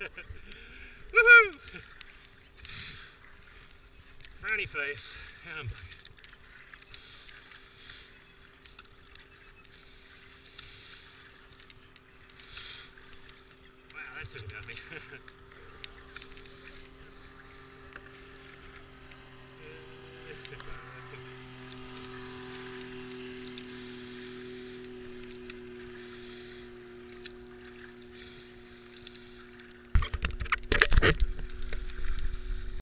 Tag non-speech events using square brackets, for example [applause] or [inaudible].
Woohoo! Brownie face, and I'm back. Wow, that took it out me. [laughs]